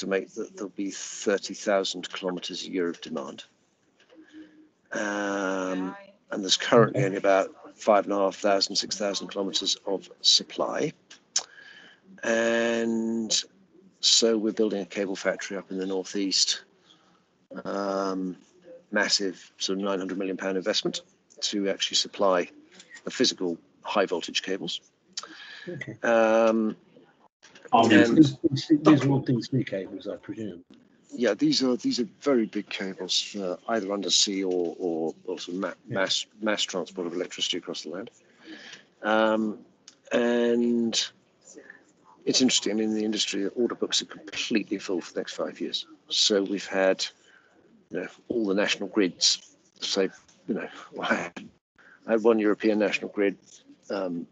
estimate that there'll be 30,000 kilometres a year of demand. Um, and there's currently only about five and a half thousand, six thousand kilometres of supply. And so we're building a cable factory up in the northeast, um, massive sort of 900 million pound investment to actually supply the physical high voltage cables. Okay. Um, these, these are all DC cables, I presume. yeah, these are these are very big cables for either undersea or or, or sort ma- mass mass transport of electricity across the land. Um, and it's interesting. I mean, the industry order books are completely full for the next five years. So we've had, you know, all the national grids say, you know, I had, I had one European national grid, um,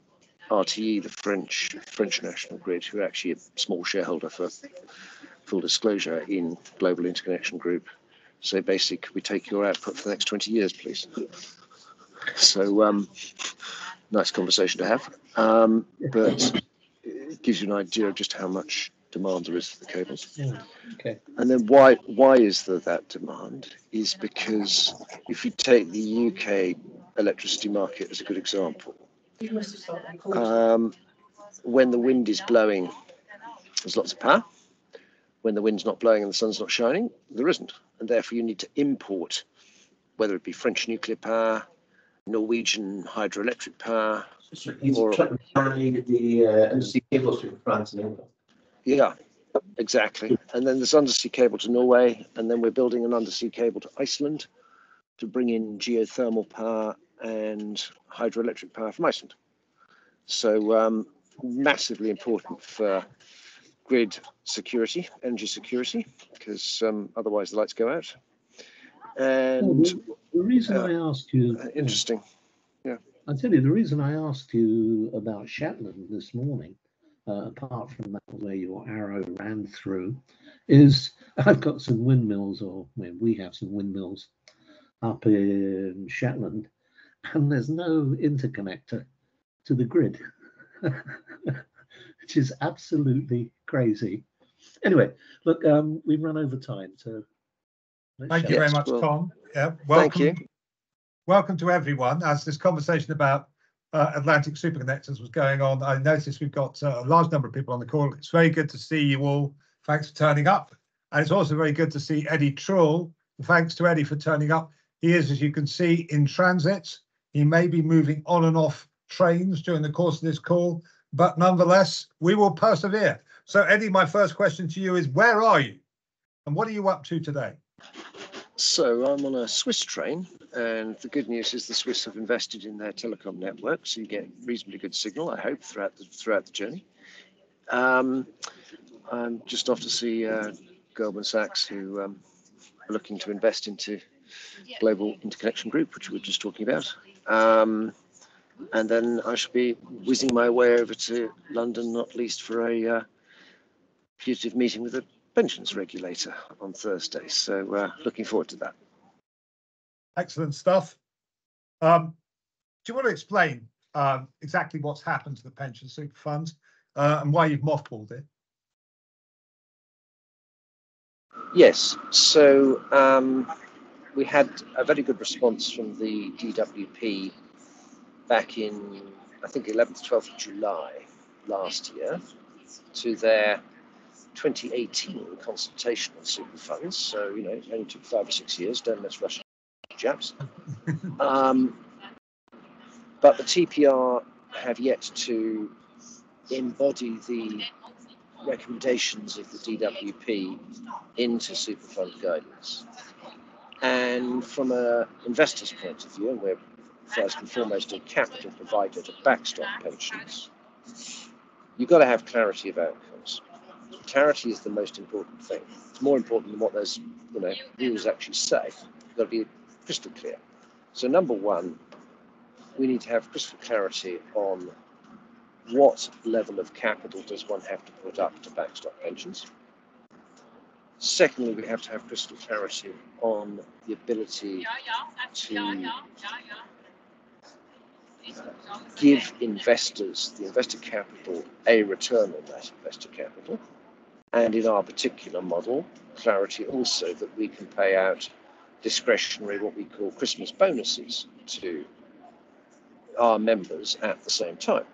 RTE, the French French national grid, who are actually a small shareholder for full disclosure in Global Interconnection Group. So basically, could we take your output for the next 20 years, please? So, um, nice conversation to have. Um, but it gives you an idea of just how much demand there is for the cables. Yeah. Okay. And then why why is there that demand? Is because if you take the UK electricity market as a good example, um, when the wind is blowing, there's lots of power. When the wind's not blowing and the sun's not shining, there isn't. And therefore, you need to import, whether it be French nuclear power, Norwegian hydroelectric power. So Or- to the uh, undersea cables through France and England. Yeah, exactly. And then there's undersea cable to Norway, and then we're building an undersea cable to Iceland to bring in geothermal power and hydroelectric power from Iceland. So um, massively important for grid security, energy security, because um, otherwise the lights go out. And the, the reason uh, I asked you, uh, interesting. I tell you, the reason I asked you about Shetland this morning, uh, apart from that where your arrow ran through, is I've got some windmills, or well, we have some windmills up in Shetland, and there's no interconnector to the grid, which is absolutely crazy. Anyway, look, um, we've run over time, so. Thank you very much, well, Tom. Yeah, Thank welcome. you. Welcome to everyone. As this conversation about uh, Atlantic superconnectors was going on, I noticed we've got uh, a large number of people on the call. It's very good to see you all. Thanks for turning up. And it's also very good to see Edi Truell. Thanks to Edi for turning up. He is, as you can see, in transit. He may be moving on and off trains during the course of this call, but nonetheless, we will persevere. So, Edi, my first question to you is where are you? And what are you up to today? So I'm on a Swiss train, and the good news is the Swiss have invested in their telecom network, so you get reasonably good signal. I hope throughout the throughout the journey. Um, I'm just off to see uh, Goldman Sachs, who um, are looking to invest into Global Interconnection Group, which we were just talking about. Um, and then I shall be whizzing my way over to London, not least for a uh, putative meeting with the pensions regulator on Thursday. So uh, looking forward to that. Excellent stuff. Um, do you want to explain um, exactly what's happened to the pension super funds uh, and why you've mothballed it? Yes. So um, we had a very good response from the DWP back in, I think, 11th, 12th of July last year to their 2018 consultation on super funds. So, you know, it only took five or six years. Don't let's rush chaps. Um, but the TPR have yet to embody the recommendations of the DWP into superfund guidance. And from an investor's point of view, and we're first and foremost a capital provider to backstop pensions, you've got to have clarity of outcomes. Clarity is the most important thing. It's more important than what those you know rules actually say. You've got to be crystal clear. So number one, we need to have crystal clarity on what level of capital does one have to put up to backstop pensions. Secondly, we have to have crystal clarity on the ability to give investors, the investor capital, a return on that investor capital. And in our particular model, clarity also that we can pay out discretionary, what we call Christmas bonuses to our members at the same time.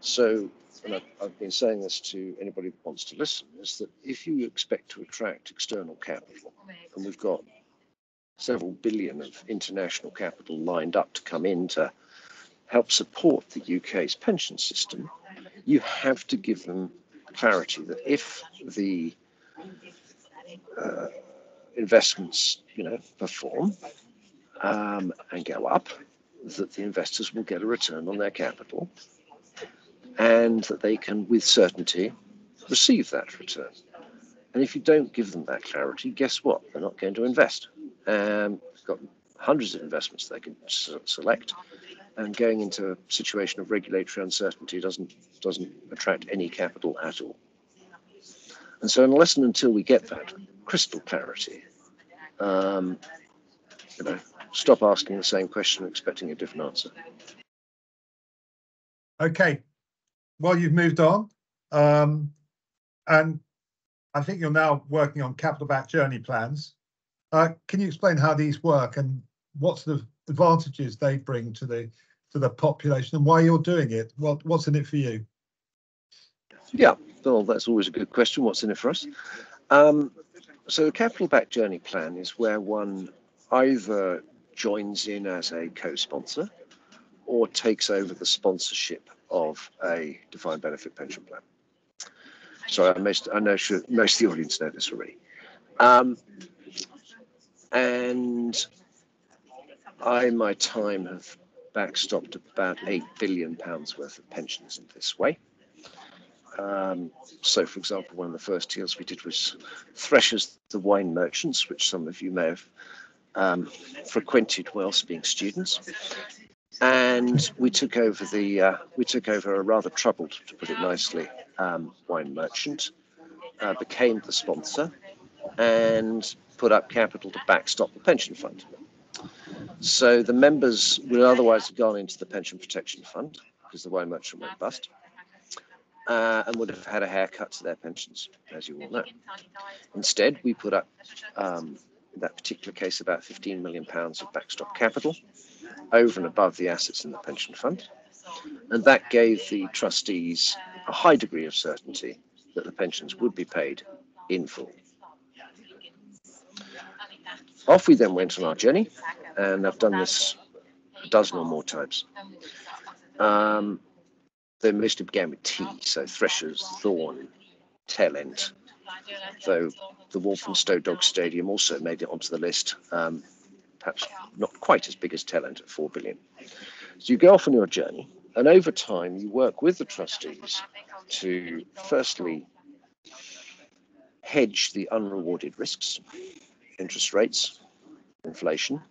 So, and I've, been saying this to anybody that wants to listen, is that if you expect to attract external capital, and we've got several billion of international capital lined up to come in to help support the UK's pension system, you have to give them clarity that if the uh, investments, you know, perform um, and go up, that the investors will get a return on their capital, and that they can, with certainty, receive that return. And if you don't give them that clarity, guess what? They're not going to invest. Um, got hundreds of investments they can select, and going into a situation of regulatory uncertainty doesn't doesn't attract any capital at all. And so, unless and until we get that crystal clarity, um, you know, stop asking the same question and expecting a different answer. Okay, well, you've moved on, um, and I think you're now working on capital back journey plans. Uh, can you explain how these work and what sort of advantages they bring to the to the population and why you're doing it? What what's in it for you? Yeah, well, that's always a good question. What's in it for us? Um, so, a capital back journey plan is where one either joins in as a co-sponsor or takes over the sponsorship of a defined benefit pension plan. So I, most, I know most of the audience know this already. Um, and I, in my time, have backstopped about eight billion pounds worth of pensions in this way. Um, so, for example, one of the first deals we did was Threshers, the wine merchants, which some of you may have um, frequented whilst being students and we took over the uh, we took over a rather troubled, to put it nicely, um, wine merchant, uh, became the sponsor, and put up capital to backstop the pension fund. So the members would otherwise have gone into the pension protection fund because the wine merchant went bust. Uh, and would have had a haircut to their pensions, as you all know. Instead, we put up, um, in that particular case, about 15 million pounds of backstop capital, over and above the assets in the pension fund. And that gave the trustees a high degree of certainty that the pensions would be paid in full. Off we then went on our journey, and I've done this a dozen or more times. Um, they mostly began with T, so Threshers, Thorn, Telent, though the Walthamstow Dog Stadium also made it onto the list. Um, perhaps not quite as big as Telent at 4 billion. So you go off on your journey, and over time, you work with the trustees to firstly hedge the unrewarded risks, interest rates, inflation,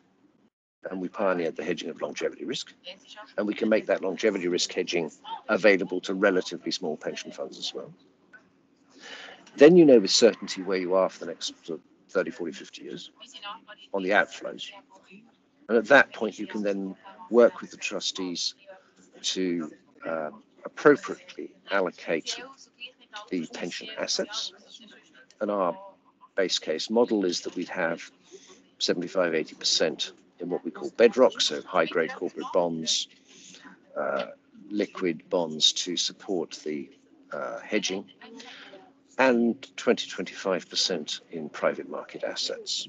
and we pioneered the hedging of longevity risk. And we can make that longevity risk hedging available to relatively small pension funds as well. Then you know with certainty where you are for the next 30, 40, 50 years on the outflows. And at that point, you can then work with the trustees to uh, appropriately allocate the pension assets. And our base case model is that we'd have 75, 80% in what we call bedrock, so high grade corporate bonds, uh, liquid bonds to support the uh, hedging, and 20 25% in private market assets.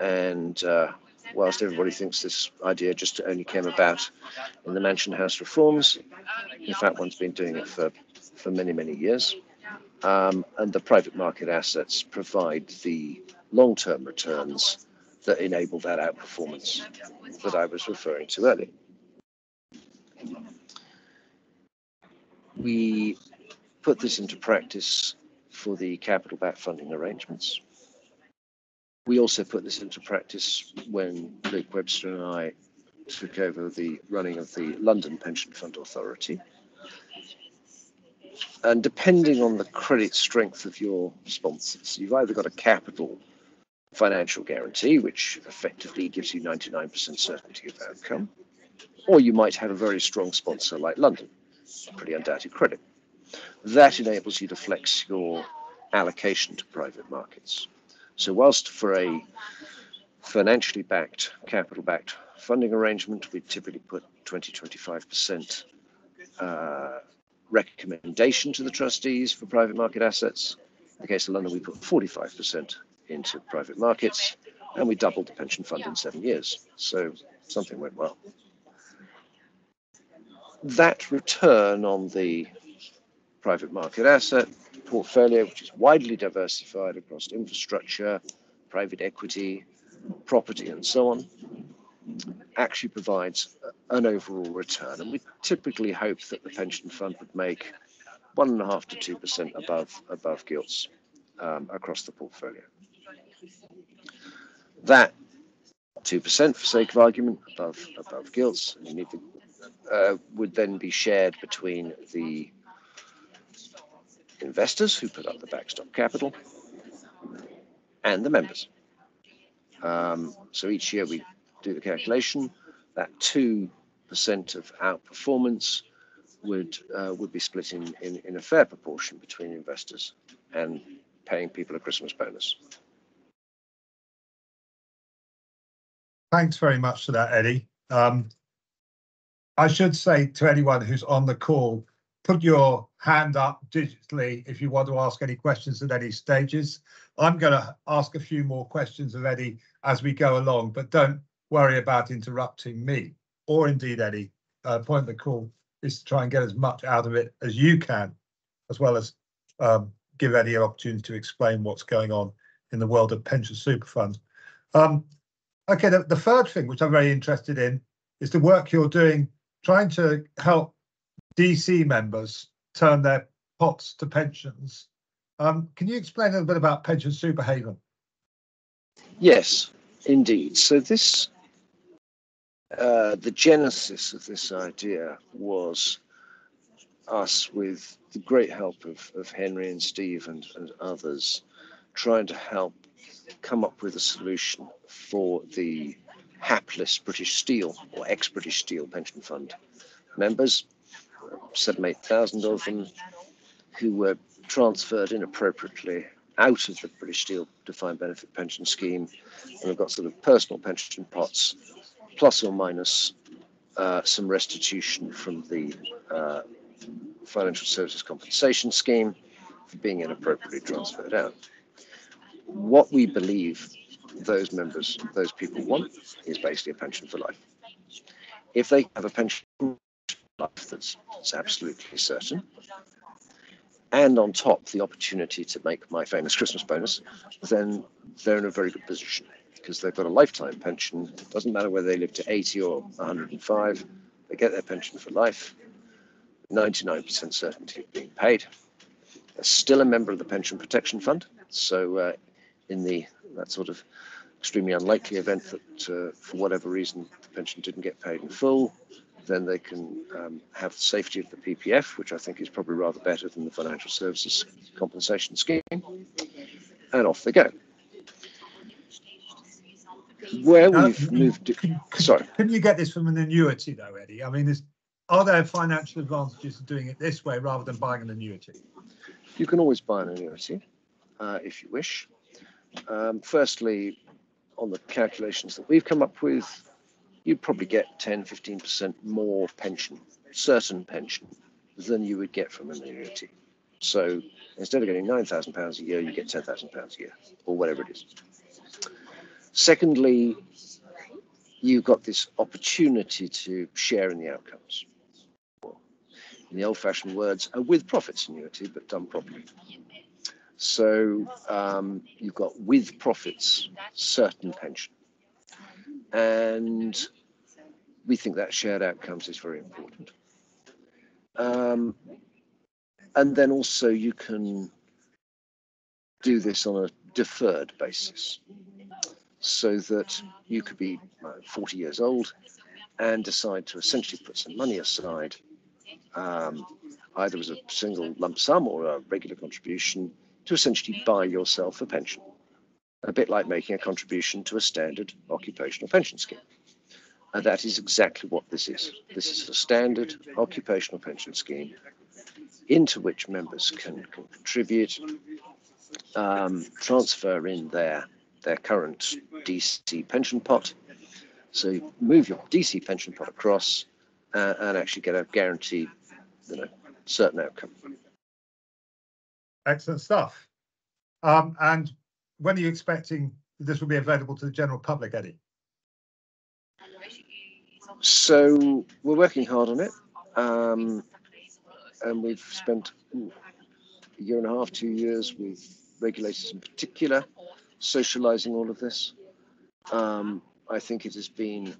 And uh, whilst everybody thinks this idea just only came about in the Mansion House reforms, in fact, one's been doing it for, for many, many years. Um, and the private market assets provide the long term returns that enable that outperformance that I was referring to earlier. We put this into practice for the capital back funding arrangements. We also put this into practice when Luke Webster and I took over the running of the London Pension Fund Authority. And depending on the credit strength of your sponsors, you've either got a capital financial guarantee, which effectively gives you 99% certainty of outcome, or you might have a very strong sponsor like London, pretty undoubted credit that enables you to flex your allocation to private markets. So whilst for a financially backed, capital backed funding arrangement, we typically put 20, 25% uh, recommendation to the trustees for private market assets. In the case of London, we put 45% into private markets and we doubled the pension fund in seven years. So something went well. That return on the private market asset portfolio, which is widely diversified across infrastructure, private equity, property, and so on, actually provides an overall return. And we typically hope that the pension fund would make one and a half to two percent above above gilts um, across the portfolio. That two percent, for sake of argument, above above gilts, uh, would then be shared between the investors who put up the backstop capital and the members. Um, so each year we do the calculation. That two percent of outperformance would uh, would be split in, in in a fair proportion between investors and paying people a Christmas bonus. Thanks very much for that, Edi. Um, I should say to anyone who's on the call, put your hand up digitally if you want to ask any questions at any stages. I'm going to ask a few more questions of Edi as we go along, but don't worry about interrupting me or indeed Edi. Uh, point of the call is to try and get as much out of it as you can, as well as um, give Edi an opportunity to explain what's going on in the world of pension super funds. Um, okay, the, the third thing, which I'm very interested in, is the work you're doing trying to help DC members turn their pots to pensions. Um, can you explain a little bit about Pension Superhaven? Yes, indeed. So this, uh, the genesis of this idea was us with the great help of, of Henry and Steve and, and others trying to help come up with a solution for the hapless British Steel or ex-British Steel pension fund members, seven, eight thousand of them, who were transferred inappropriately out of the British Steel defined benefit pension scheme, and we've got sort of personal pension pots, plus or minus uh, some restitution from the uh, financial services compensation scheme for being inappropriately transferred out. What we believe those members, those people want is basically a pension for life. If they have a pension life that's, that's absolutely certain, and on top the opportunity to make my famous Christmas bonus, then they're in a very good position because they've got a lifetime pension. It doesn't matter whether they live to 80 or 105, they get their pension for life, 99% certainty of being paid. They're still a member of the Pension Protection Fund, so uh, in the that sort of extremely unlikely event that, uh, for whatever reason, the pension didn't get paid in full, then they can um, have the safety of the PPF, which I think is probably rather better than the financial services compensation scheme, and off they go. Where Now, we've moved, Can, can- sorry, can you get this from an annuity though, Edi? I mean, is, are there financial advantages to doing it this way rather than buying an annuity? you can always buy an annuity uh, if you wish. Um, firstly, on the calculations that we've come up with, you'd probably get 10, 15% more pension, certain pension, than you would get from an annuity. So instead of getting £9,000 a year, you get £10,000 a year, or whatever it is. Secondly, you've got this opportunity to share in the outcomes. In the old fashioned words, a with profits annuity, but done properly. So um, you've got with profits certain pension. And we think that shared outcomes is very important. Um, and then also you can do this on a deferred basis so that you could be uh, 40 years old and decide to essentially put some money aside, um, either as a single lump sum or a regular contribution, to essentially buy yourself a pension. A bit like making a contribution to a standard occupational pension scheme. And that is exactly what this is. This is a standard occupational pension scheme into which members can, can contribute um, transfer in their their current DC pension pot. So you move your DC pension pot across uh, and actually get a guaranteed, you know, certain outcome. Excellent stuff. Um, and when are you expecting this will be available to the general public, Edi? So we're working hard on it, um, and we've spent ooh, a year and a half, two years with regulators in particular, socializing all of this. Um, I think it has been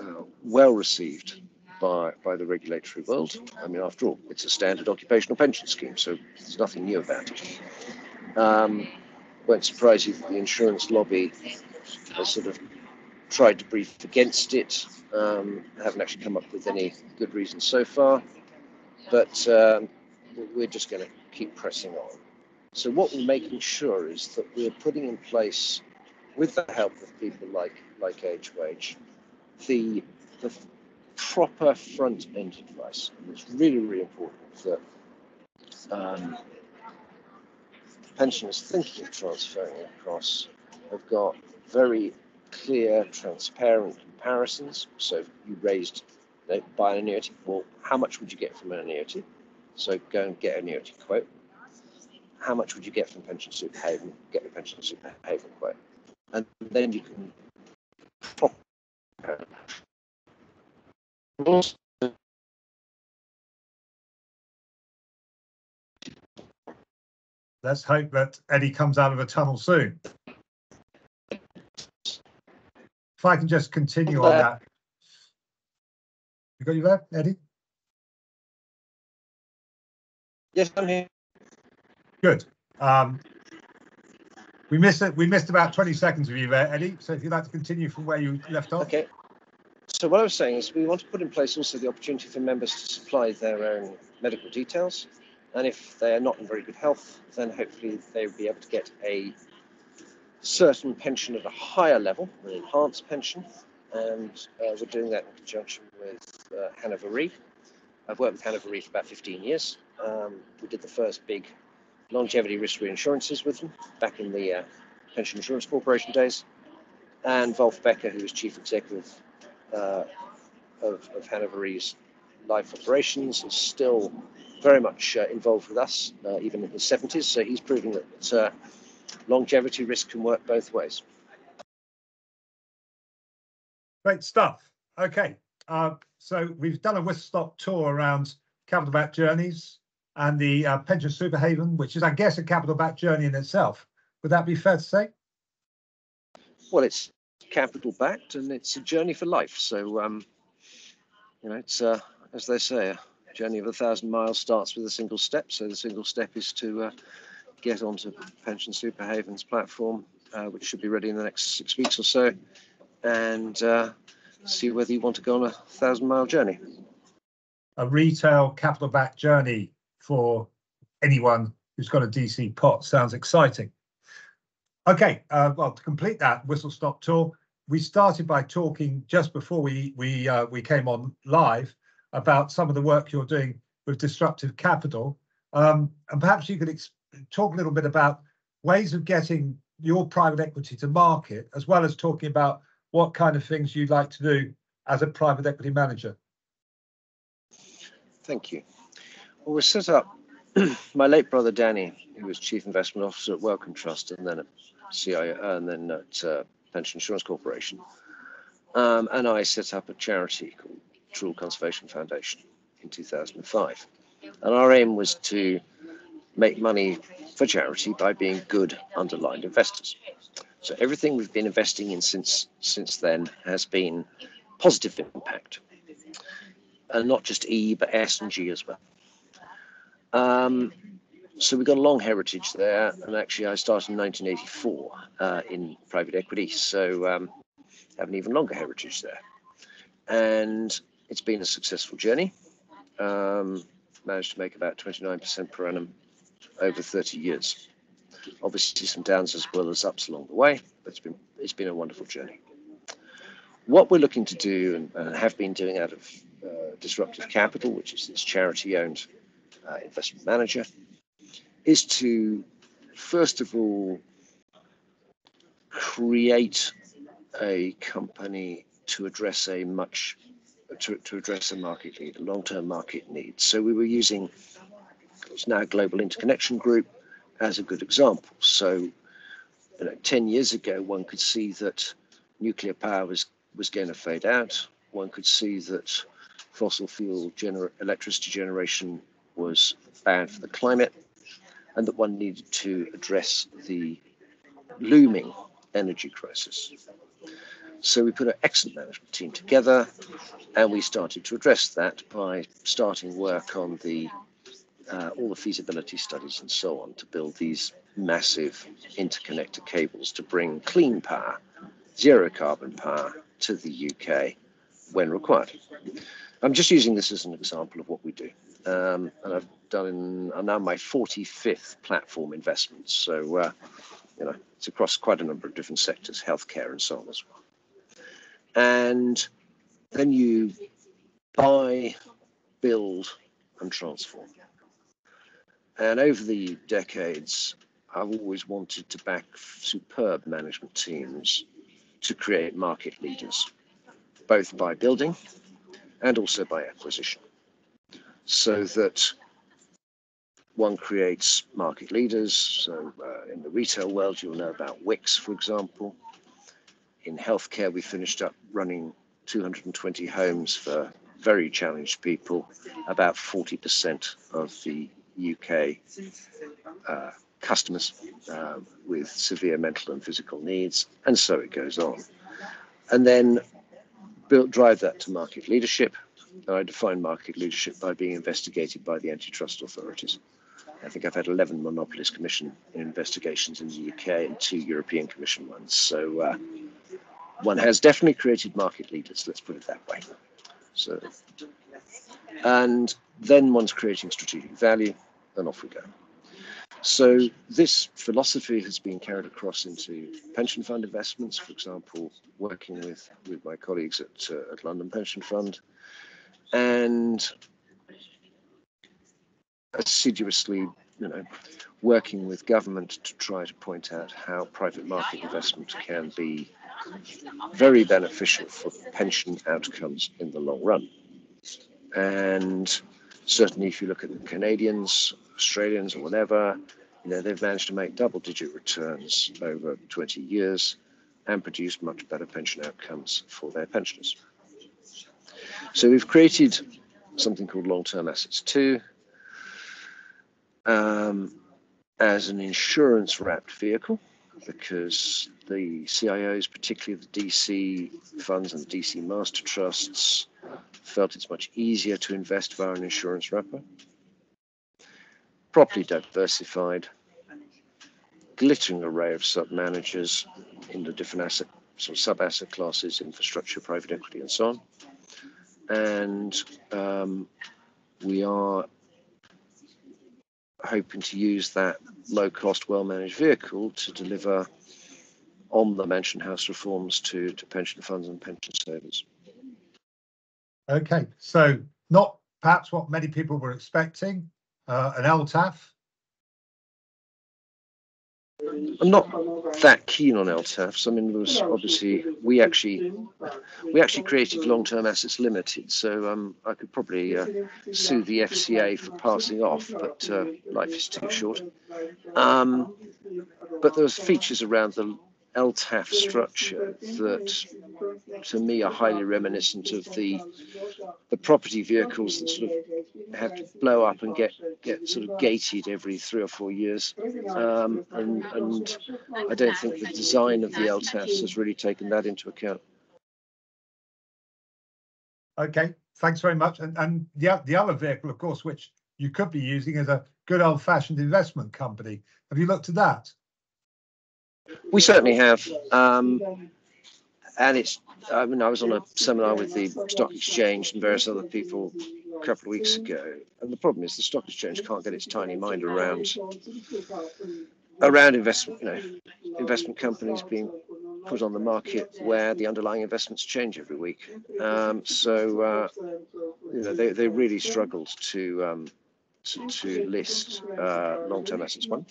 uh, well received by by the regulatory world. I mean, after all, it's a standard occupational pension scheme, so there's nothing new about it. Um, won't surprise you that the insurance lobby has sort of tried to brief against it. Um, haven't actually come up with any good reasons so far, but um, we're just going to keep pressing on. So what we're making sure is that we're putting in place, with the help of people like like AgeWage, the the proper front end advice. And it's really really important that um, pensioners thinking of transferring across have got very clear, transparent comparisons. So you raised know, buy an annuity, well, how much would you get from an annuity? So go and get an annuity quote. How much would you get from Pension Super Haven? Get the Pension Super Haven quote. And then you can Let's hope that Edi comes out of the tunnel soon. If I can just continue on that. You got you there, Edi? Yes, I'm here. Good. Um, we missed it. We missed about 20 seconds of you there, Edi. So if you'd like to continue from where you left off. Okay. So what I was saying is we want to put in place also the opportunity for members to supply their own medical details. And if they are not in very good health, then hopefully they will be able to get a certain pension at a higher level, an enhanced pension. And uh, we're doing that in conjunction with uh, Hannover Re. I've worked with Hannover Re for about 15 years. Um, we did the first big longevity risk reinsurances with them back in the uh, Pension Insurance Corporation days. And Wolf Becker, who was chief executive uh, of, of Hannover Re's life operations, is still very much uh, involved with us, uh, even in his 70s. So he's proving that uh, longevity risk can work both ways. Great stuff. Okay. Uh, so we've done a whistle stop tour around capital back journeys and the uh, pension super haven, which is, I guess, a capital back journey in itself. Would that be fair to say? Well, it's capital backed and it's a journey for life. So, um, you know, it's, uh, as they say, journey of a thousand miles starts with a single step. So the single step is to uh, get onto Pension Super Haven's platform, uh, which should be ready in the next six weeks or so, and uh, see whether you want to go on a thousand mile journey. A retail capital back journey for anyone who's got a DC pot sounds exciting. Okay, uh, well, to complete that whistle stop tour, we started by talking just before we we uh, we came on live about some of the work you're doing with disruptive capital, um, and perhaps you could ex- talk a little bit about ways of getting your private equity to market, as well as talking about what kind of things you'd like to do as a private equity manager. Thank you. Well, we set up. my late brother Danny, who was chief investment officer at Wellcome Trust, and then at CIO, and then at uh, Pension Insurance Corporation, um, and I set up a charity called Truell Conservation Foundation in 2005. And our aim was to make money for charity by being good underlined investors. So everything we've been investing in since since then has been positive impact, and not just E but S and G as well. Um, so we've got a long heritage there, and actually I started in 1984 uh, in private equity, so um, have an even longer heritage there, and it's been a successful journey. Um, managed to make about 29% per annum over 30 years. Obviously, some downs as well as ups along the way, but it's been it's been a wonderful journey. What we're looking to do and, and have been doing out of uh, Disruptive Capital, which is this charity-owned uh, investment manager, is to first of all, create a company to address a much to, to address the market need, long-term market needs. So we were using it's now Global Interconnection Group as a good example. So, you know, 10 years ago, one could see that nuclear power was, was going to fade out. One could see that fossil fuel gener- electricity generation was bad for the climate and that one needed to address the looming energy crisis. So we put an excellent management team together and we started to address that by starting work on the uh, all the feasibility studies and so on to build these massive interconnector cables to bring clean power, zero carbon power to the UK when required. I'm just using this as an example of what we do. Um, and I've done I'm now my 45th platform investment. So, uh, you know, it's across quite a number of different sectors, healthcare and so on as well. And then you buy, build, and transform. And over the decades, I've always wanted to back superb management teams to create market leaders, both by building and also by acquisition, so that one creates market leaders. So, uh, in the retail world, you'll know about Wickes, for example. In healthcare, we finished up running 220 homes for very challenged people, about 40% of the UK uh, customers uh, with severe mental and physical needs, and so it goes on. And then build, drive that to market leadership. And I define market leadership by being investigated by the antitrust authorities. I think I've had 11 monopolist commission investigations in the UK and two European Commission ones. So uh, one has definitely created market leaders, let's put it that way. So, and then one's creating strategic value, and off we go. So this philosophy has been carried across into pension fund investments, for example, working with, with my colleagues at, uh, at London Pension Fund, and assiduously, you know, working with government to try to point out how private market investment can be very beneficial for pension outcomes in the long run. And certainly, if you look at the Canadians, Australians, or whatever, you know, they've managed to make double digit returns over 20 years and produce much better pension outcomes for their pensioners. So we've created something called Long Term Assets 2 um, as an insurance wrapped vehicle because the CIOs, particularly the DC funds and the DC master trusts, felt it's much easier to invest via an insurance wrapper. Properly diversified, glittering array of sub managers in the different asset, sort of sub asset classes, infrastructure, private equity, and so on. And um, we are hoping to use that low cost, well managed vehicle to deliver on the Mansion House reforms to, to pension funds and pension savers. Okay, so not perhaps what many people were expecting, uh, an LTAF. I'm not that keen on LTAFs. I mean, was obviously we actually we actually created long-term assets limited, so um, I could probably uh, sue the FCA for passing off, but uh, life is too short. Um, but there was features around the LTAF structure that, to me, are highly reminiscent of the the property vehicles that sort of have to blow up and get get sort of gated every three or four years. Um, and and I don't think the design of the LTAFs has really taken that into account. Okay, thanks very much. And and the the other vehicle, of course, which you could be using is a good old-fashioned investment company. Have you looked at that? We certainly have. Um, and it's, I mean, I was on a seminar with the stock exchange and various other people a couple of weeks ago. And the problem is the stock exchange can't get its tiny mind around around investment, you know, investment companies being put on the market where the underlying investments change every week. Um, so, uh, you know, they, they really struggled to um, to, list uh, long-term assets one.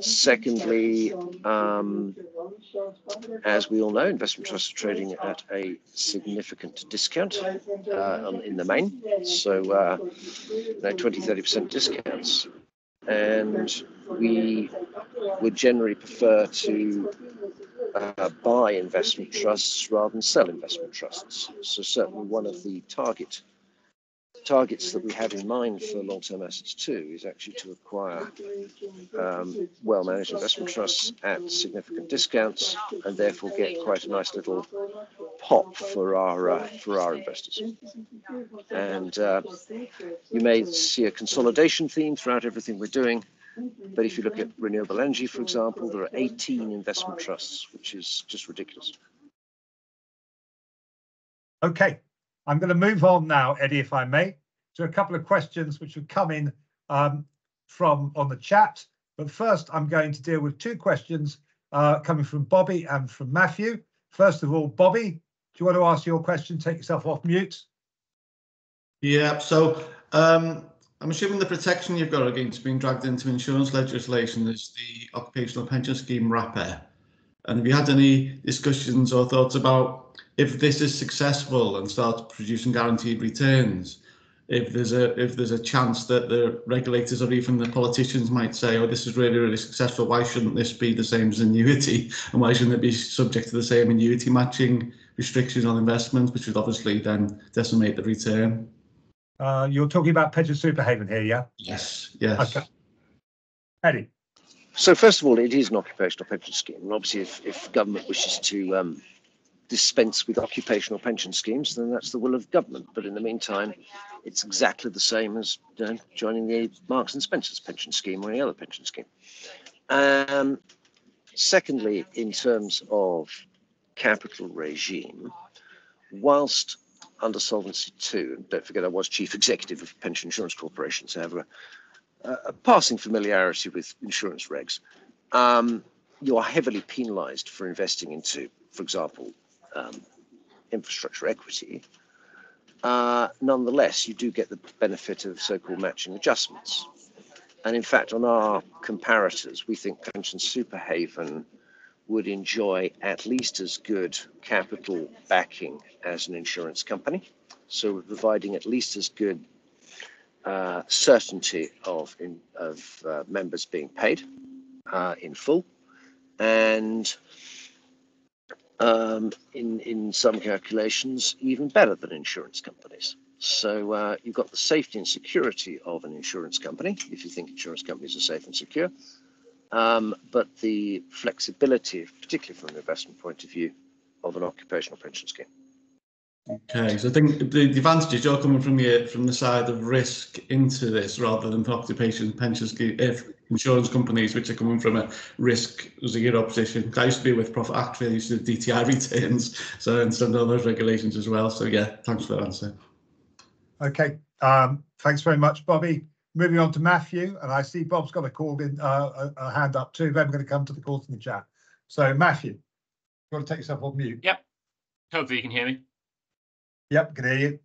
Secondly, um, as we all know, investment trusts are trading at a significant discount uh, in the main. So, uh, you know, 20, 30% discounts. And we would generally prefer to uh, buy investment trusts rather than sell investment trusts. So certainly one of the target targets that we have in mind for long-term assets too is actually to acquire um, well-managed investment trusts at significant discounts and therefore get quite a nice little pop for our uh, for our investors. And uh, you may see a consolidation theme throughout everything we're doing. But if you look at renewable energy, for example, there are 18 investment trusts, which is just ridiculous. Okay, I'm going to move on now, Edi, if I may, to a couple of questions which have come in um, from on the chat. But first, I'm going to deal with two questions uh, coming from Bobby and from Matthew. First of all, Bobby, do you want to ask your question? Take yourself off mute. Yeah, so um, I'm assuming the protection you've got against being dragged into insurance legislation is the occupational pension scheme wrapper. And have you had any discussions or thoughts about if this is successful and starts producing guaranteed returns, if there's a if there's a chance that the regulators or even the politicians might say, oh, this is really really successful. Why shouldn't this be the same as annuity, and why shouldn't it be subject to the same annuity matching restrictions on investments, which would obviously then decimate the return? Uh, you're talking about pension superhaven here, yeah? Yes. Yes. Okay. Edi. So first of all, it is an occupational pension scheme, and obviously, if, if government wishes to um, dispense with occupational pension schemes, then that's the will of government. But in the meantime, it's exactly the same as you know, joining the Marks and Spencer's pension scheme or any other pension scheme. Um, secondly, in terms of capital regime, whilst under Solvency II, and don't forget I was chief executive of Pension Insurance Corporation, so I have a, a passing familiarity with insurance regs. Um, you are heavily penalised for investing into, for example, um, infrastructure equity, uh, nonetheless, you do get the benefit of so-called matching adjustments. And in fact, on our comparators, we think Pension Superhaven would enjoy at least as good capital backing as an insurance company. So we're providing at least as good uh, certainty of, in, of uh, members being paid uh, in full. And um, in in some calculations even better than insurance companies. So uh, you've got the safety and security of an insurance company if you think insurance companies are safe and secure, um, but the flexibility, particularly from an investment point of view, of an occupational pension scheme. Okay, so I think the, the advantages you're coming from the from the side of risk into this rather than occupation pension scheme, if insurance companies which are coming from a risk zero position. I used to be with Profit Act, they used to do DTI returns, so and some of those regulations as well. So yeah, thanks for that answer. Okay, um, thanks very much, Bobby. Moving on to Matthew, and I see Bob's got a call in, uh, a, a hand up too. Then we're going to come to the calls in the chat. So Matthew, you want to take yourself off mute? Yep. Hopefully you can hear me. Yep, you.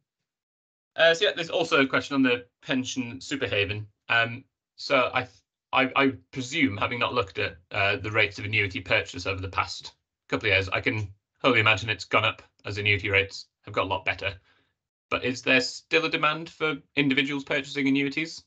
Uh, so yeah, there's also a question on the pension superhaven. Um, so I, I, I presume, having not looked at uh, the rates of annuity purchase over the past couple of years, I can wholly imagine it's gone up as annuity rates have got a lot better. But is there still a demand for individuals purchasing annuities?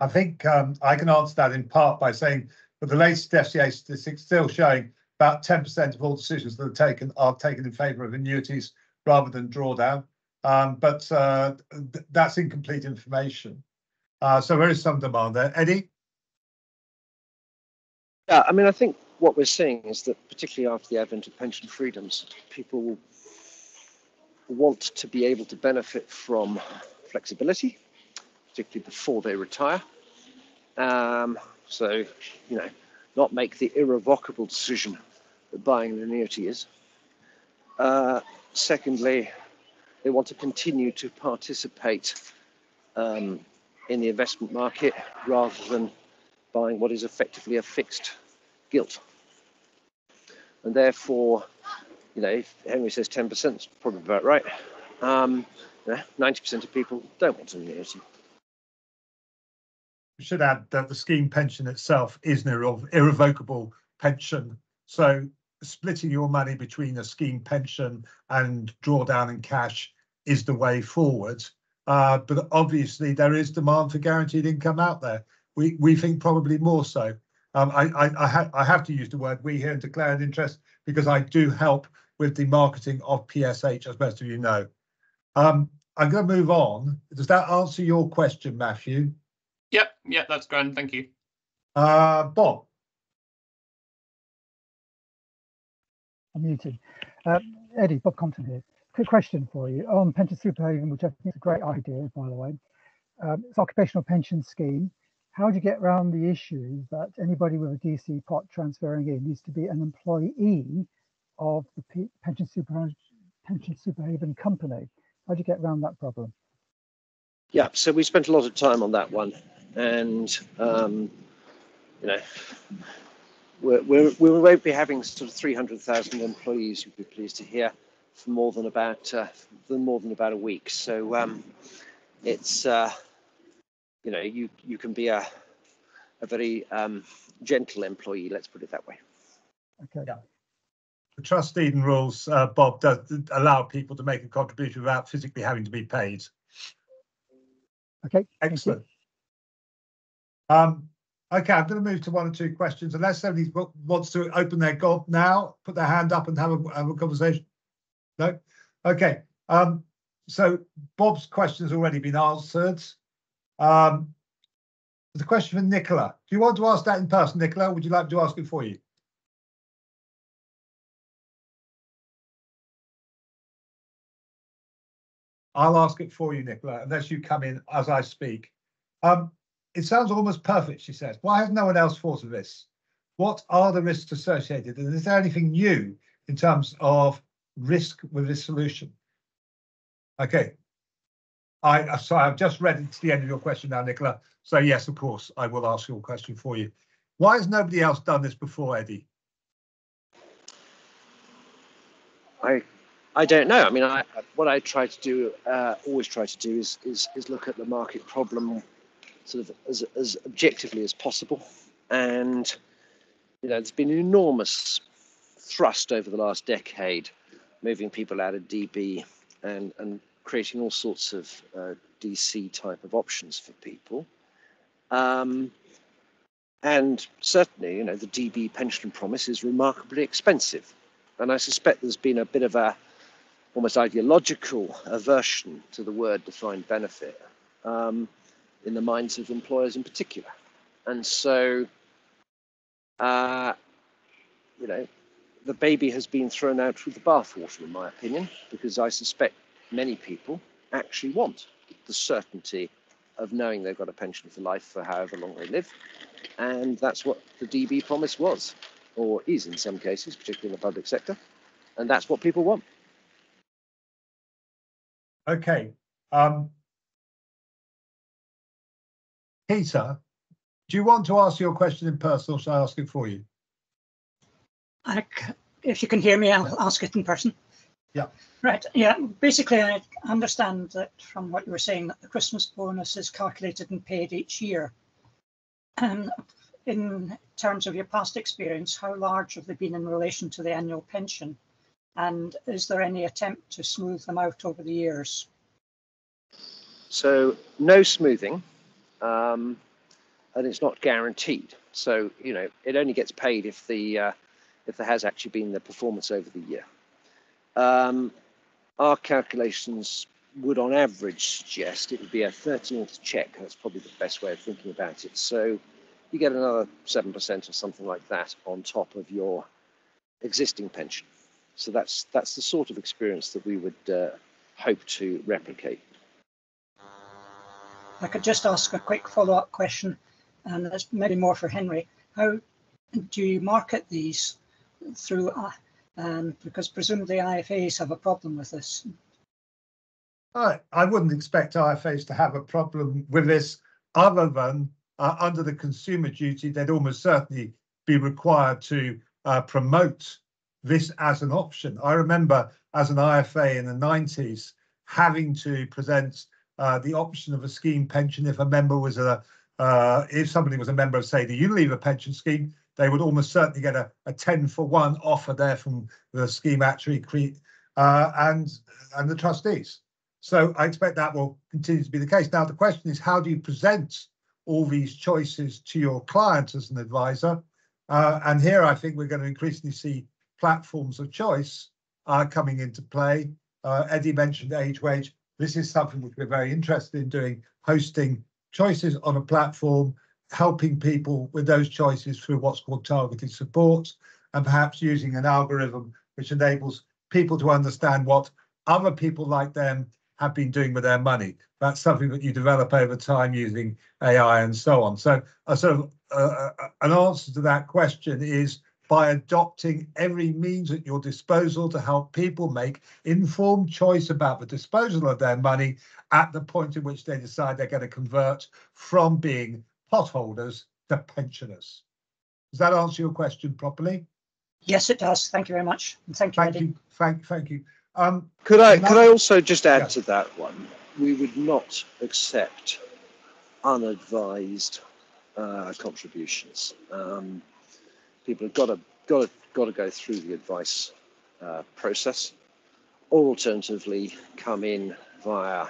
I think um, I can answer that in part by saying that the latest FCA statistics still showing about 10% of all decisions that are taken are taken in favour of annuities rather than drawdown. Um, but uh, th that's incomplete information. Uh, so there is some demand there. Edi? Yeah, I mean, I think what we're seeing is that particularly after the advent of pension freedoms, people want to be able to benefit from flexibility, particularly before they retire. Um, so, you know, not make the irrevocable decision that buying an annuity is. Uh, secondly, they want to continue to participate um, in the investment market rather than buying what is effectively a fixed gilt. And therefore, you know, if Henry says 10%, it's probably about right. Um, ninety percent of people don't want an annuity. Should add that the scheme pension itself is an irrev- irrevocable pension. So splitting your money between a scheme pension and drawdown in cash is the way forward. Uh, but obviously there is demand for guaranteed income out there. We we think probably more so. Um, I I I, ha- I have to use the word we here and declare an interest because I do help with the marketing of PSH, as most of you know. Um, I'm going to move on. Does that answer your question, Matthew? Yep, yeah, that's grand. Thank you. Uh, Bob. I'm muted. Uh, Edi, Bob Compton here. Quick question for you on pension superhaven, which I think is a great idea, by the way. Um, it's occupational pension scheme. How do you get around the issue that anybody with a DC pot transferring in needs to be an employee of the P- pension super pension superhaven company? How do you get around that problem? Yeah, so we spent a lot of time on that one, and um, you know, we're, we're, we won't be having sort of three hundred thousand employees. You'd be pleased to hear for more than about uh, than more than about a week. So um, it's uh, you know you you can be a a very um, gentle employee. Let's put it that way. Okay. Yeah. The trust deed and rules, uh, Bob, does allow people to make a contribution without physically having to be paid. Okay. Excellent. Um, okay, I'm going to move to one or two questions. Unless somebody wants to open their gob now, put their hand up and have a, have a conversation. No? Okay. Um, so Bob's question has already been answered. Um, a question for Nicola. Do you want to ask that in person, Nicola? or Would you like to ask it for you? I'll ask it for you, Nicola, unless you come in as I speak. Um, it sounds almost perfect, she says. Why has no one else thought of this? What are the risks associated? And is there anything new in terms of risk with this solution? Okay. I, uh, sorry, I've just read it to the end of your question now, Nicola. So yes, of course, I will ask your question for you. Why has nobody else done this before, Edi? I I don't know. I mean, I what I try to do, uh, always try to do, is is is look at the market problem sort of as as objectively as possible, and you know, there's been an enormous thrust over the last decade, moving people out of DB and and creating all sorts of uh, DC type of options for people. Um, and certainly, you know, the DB pension promise is remarkably expensive. And I suspect there's been a bit of a almost ideological aversion to the word defined benefit um, in the minds of employers in particular. And so, uh, you know, the baby has been thrown out with the bathwater, in my opinion, because I suspect many people actually want the certainty of knowing they've got a pension for life for however long they live. And that's what the DB promise was, or is in some cases, particularly in the public sector. And that's what people want. Okay. Um, Peter, do you want to ask your question in person or shall I ask it for you? I c if you can hear me, I'll ask it in person. Yeah. Right. Yeah. Basically, I understand that from what you were saying that the Christmas bonus is calculated and paid each year. And in terms of your past experience, how large have they been in relation to the annual pension? And is there any attempt to smooth them out over the years? So no smoothing, um, and it's not guaranteed. So you know it only gets paid if the uh, if there has actually been the performance over the year. Um, our calculations would, on average, suggest it would be a 13th check. That's probably the best way of thinking about it. So you get another seven percent or something like that on top of your existing pension. So that's that's the sort of experience that we would uh, hope to replicate. I could just ask a quick follow-up question, and it's maybe more for Henry. How do you market these through? Uh, um, because presumably IFAs have a problem with this. I, I wouldn't expect IFAs to have a problem with this other than uh, under the consumer duty, they'd almost certainly be required to uh, promote this as an option. I remember as an IFA in the 90s, having to present uh, the option of a scheme pension if a member was a uh, if somebody was a member of say the Unilever pension scheme, they would almost certainly get a, a 10 for 1 offer there from the scheme actuary uh, and and the trustees. So I expect that will continue to be the case. Now the question is how do you present all these choices to your client as an advisor? Uh, and here I think we're going to increasingly see platforms of choice uh, coming into play. Uh, Edi mentioned AgeWage. This is something which we're very interested in doing, hosting choices on a platform, helping people with those choices through what's called targeted support, and perhaps using an algorithm which enables people to understand what other people like them have been doing with their money. That's something that you develop over time using AI and so on. So a sort of uh, uh, an answer to that question is by adopting every means at your disposal to help people make informed choice about the disposal of their money at the point in which they decide they're going to convert from being potholders to pensioners. Does that answer your question properly? Yes, it does. Thank you very much. And thank you, Thank Edi. you. Thank, thank you. Um, Could I could I also just add Yeah. to that one? We would not accept unadvised uh, contributions. Um, people have got to got to got to go through the advice uh, process, or alternatively come in via,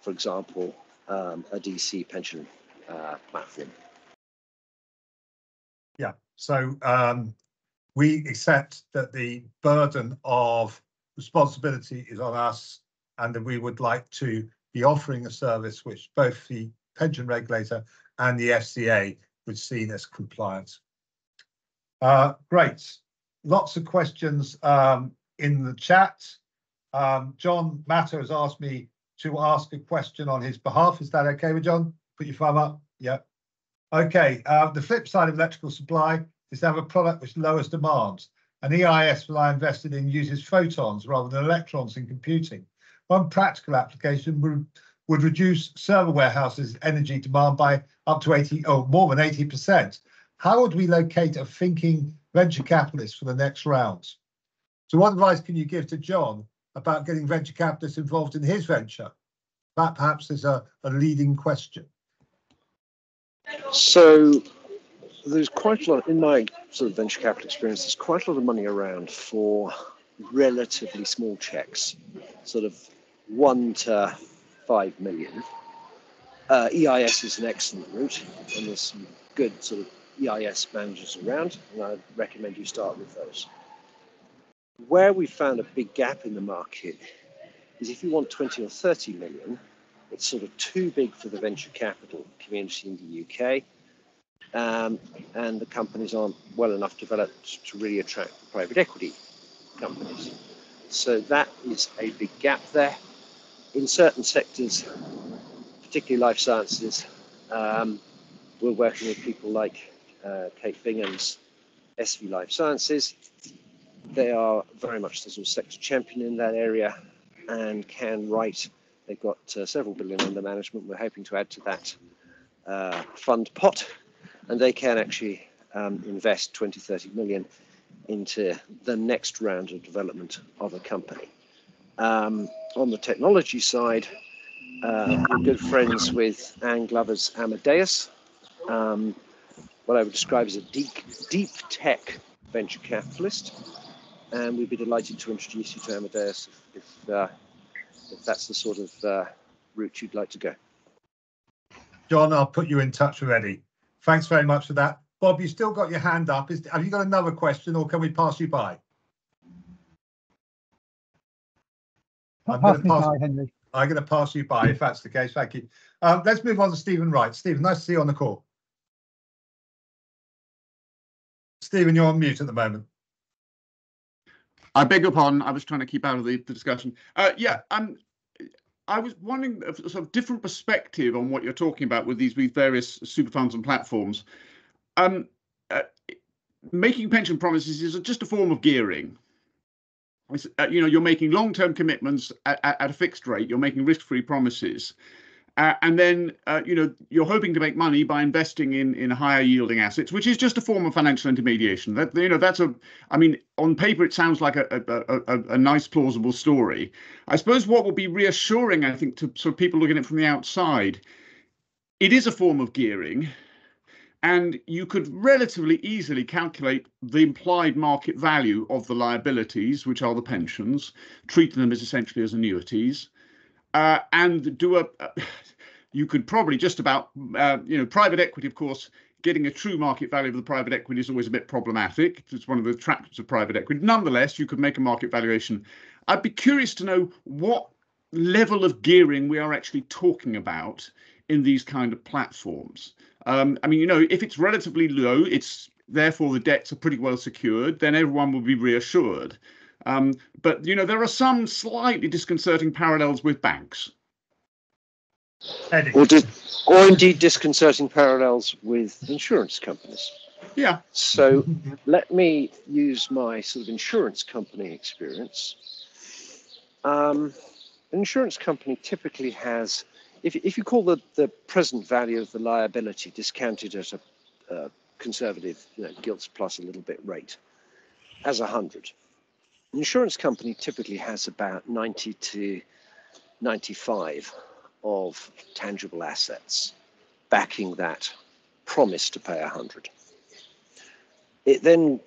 for example, um, a DC pension uh, platform. Yeah, so um, we accept that the burden of responsibility is on us and that we would like to be offering a service which both the pension regulator and the FCA would see as compliant. Uh, great, lots of questions um, in the chat. Um, John Matter has asked me to ask a question on his behalf. Is that okay with John? Put your thumb up. Yeah. Okay, uh, the flip side of electrical supply is to have a product which lowers demand. An EIS that I invested in uses photons rather than electrons in computing. One practical application would, would reduce server warehouses energy demand by up to 80 or more than 80%. How would we locate a thinking venture capitalist for the next round? So what advice can you give to John about getting venture capitalists involved in his venture? That perhaps is a, a leading question. So there's quite a lot in my sort of venture capital experience. There's quite a lot of money around for relatively small checks, sort of one to five million. Uh, EIS is an excellent route, and there's some good sort of EIS managers around, and I recommend you start with those. Where we found a big gap in the market is if you want 20 or 30 million, it's sort of too big for the venture capital community in the UK. Um, and the companies aren't well enough developed to really attract the private equity companies. So that is a big gap there. In certain sectors, particularly life sciences, um, we're working with people like uh, Kate Bingham's SV Life Sciences. They are very much the sort of sector champion in that area and can write. They've got uh, several billion under management. We're hoping to add to that uh, fund pot, and they can actually um, invest 20, 30 million into the next round of development of a company. Um, on the technology side, uh, we're good friends with Anne Glover's Amadeus, um, what I would describe as a deep, deep tech venture capitalist. And we'd be delighted to introduce you to Amadeus if, if, uh, if that's the sort of uh, route you'd like to go. John, I'll put you in touch with Edi. Thanks very much for that. Bob, you still got your hand up. Is, have you got another question or can we pass you by? I'm Pass gonna me pass- by, Henry. I'm going to pass you by if that's the case. Thank you. Um, let's move on to Stephen Wright. Stephen, nice to see you on the call. Stephen, you're on mute at the moment. I beg your pardon. I was trying to keep out of the, the discussion. Uh, yeah, um, I was wondering a sort of different perspective on what you're talking about with these, various super funds and platforms. Um, uh, making pension promises is just a form of gearing. Uh, you know, you're making long-term commitments at, at, at a fixed rate. You're making risk-free promises, Uh, and then, uh, you know, you're hoping to make money by investing in in higher yielding assets, which is just a form of financial intermediation. That you know, that's a. I mean, on paper, it sounds like a a, a, a nice, plausible story. I suppose what will be reassuring, I think, to sort of people looking at it from the outside, it is a form of gearing, and you could relatively easily calculate the implied market value of the liabilities, which are the pensions, treating them as essentially as annuities uh, and do a. Uh, you could probably just about, uh, you know, private equity, of course, getting a true market value of the private equity is always a bit problematic. It's one of the traps of private equity. Nonetheless, you could make a market valuation. I'd be curious to know what level of gearing we are actually talking about in these kind of platforms. Um, I mean, you know, if it's relatively low, it's therefore the debts are pretty well secured, then everyone will be reassured. Um, but you know, there are some slightly disconcerting parallels with banks. Or, or indeed disconcerting parallels with insurance companies. Yeah. So let me use my sort of insurance company experience. Um, an insurance company typically has, if, if you call the, the present value of the liability discounted at a, a conservative you know, gilts plus a little bit rate as 100, an insurance company typically has about 90 to 95 of tangible assets backing that promise to pay 100. It then,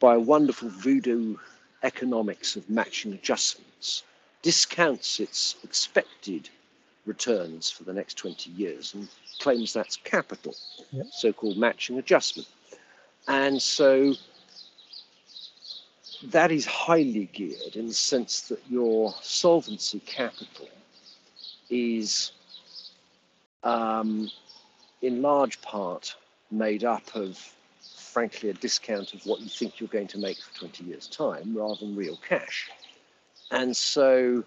by a wonderful voodoo economics of matching adjustments, discounts its expected returns for the next 20 years and claims that's capital, yep. so called matching adjustment. And so that is highly geared in the sense that your solvency capital is um, in large part made up of frankly a discount of what you think you're going to make for 20 years time rather than real cash. And so